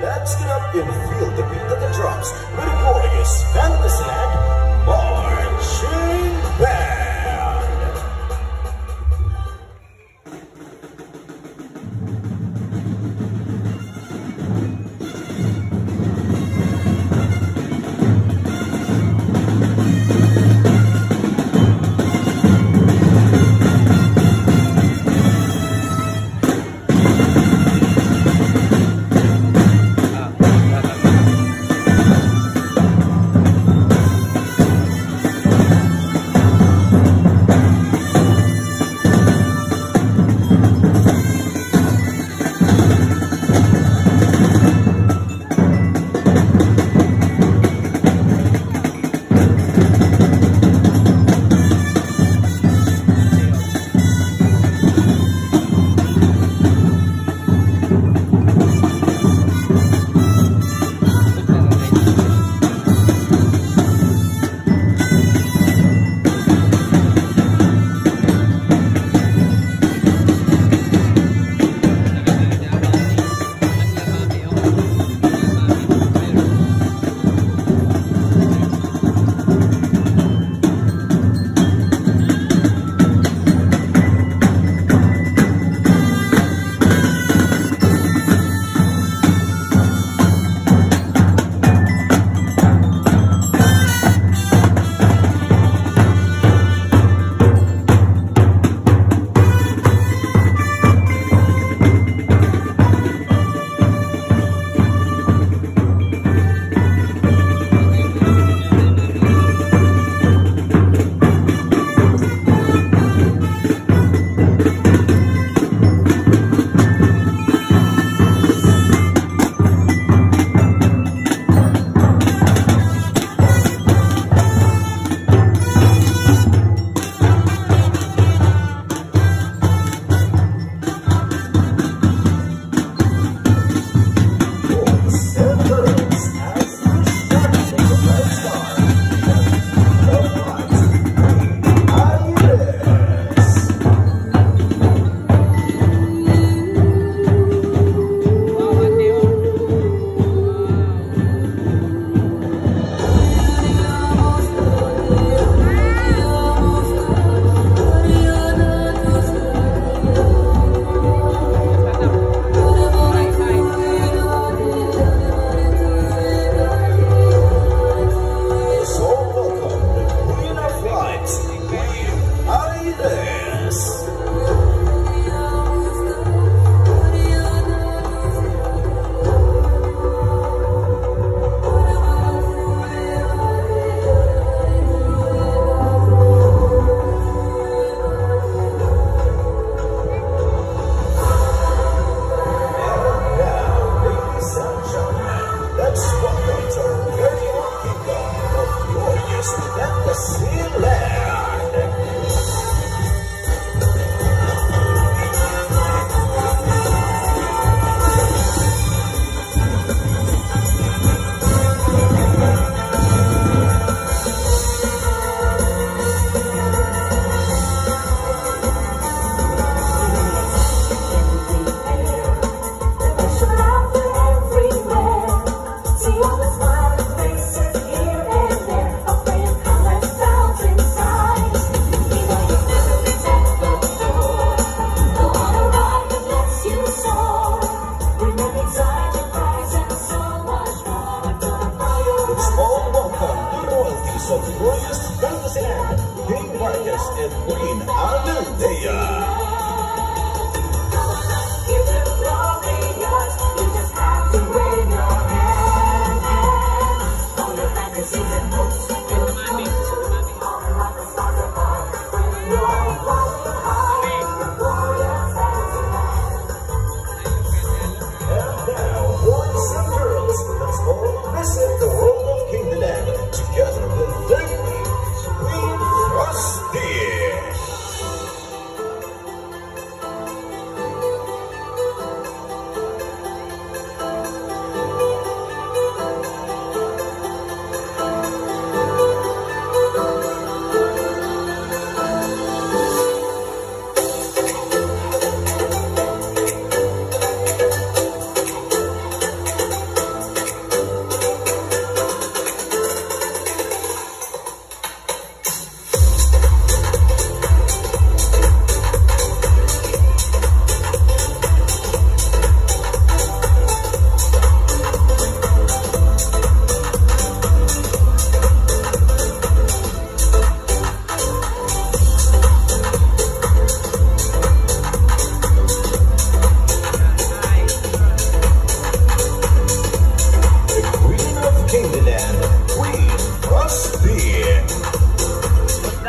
Let's get up and feel the beat of the drums. Reporting is this and Marching Band.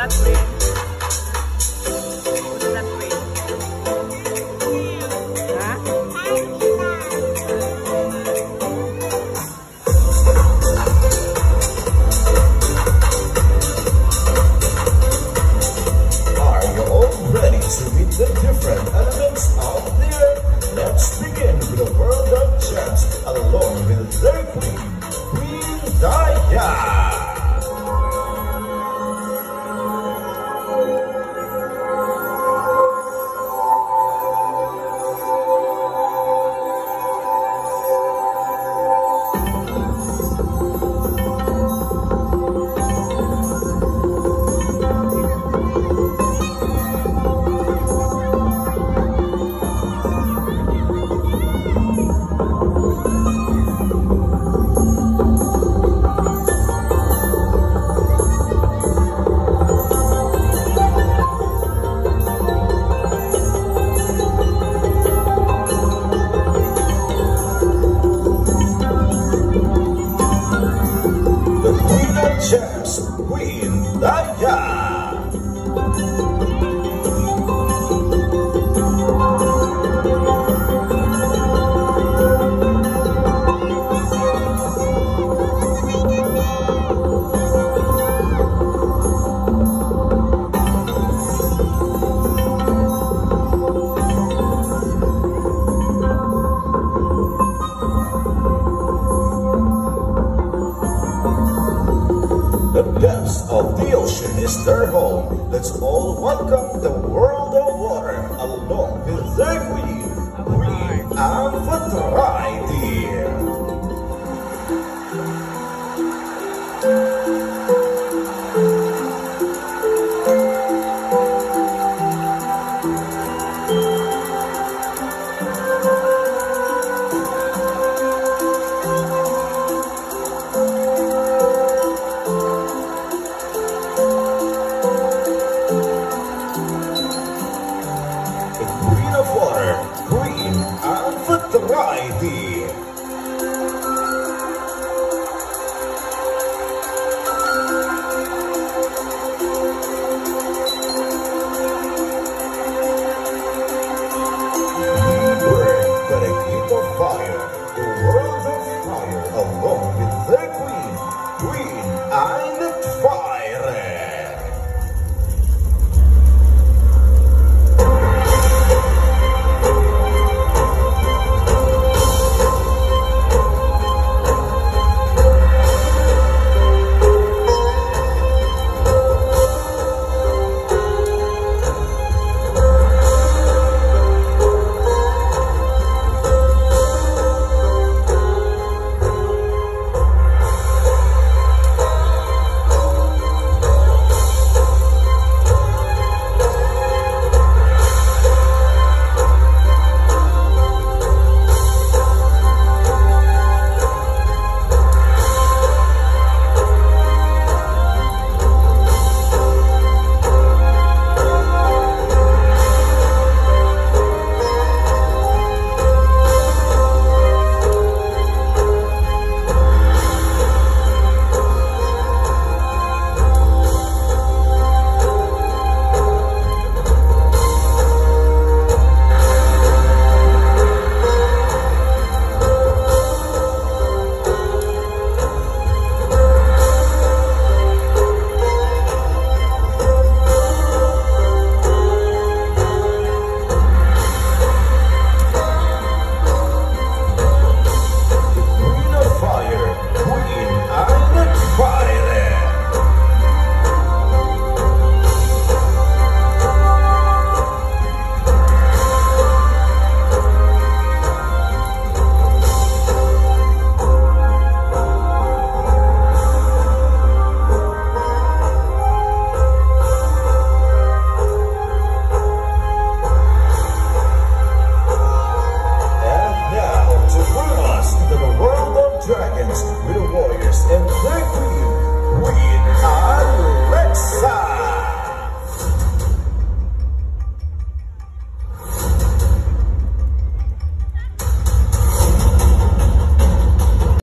that's it. Ocean is their home. Let's all welcome the world